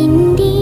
心底。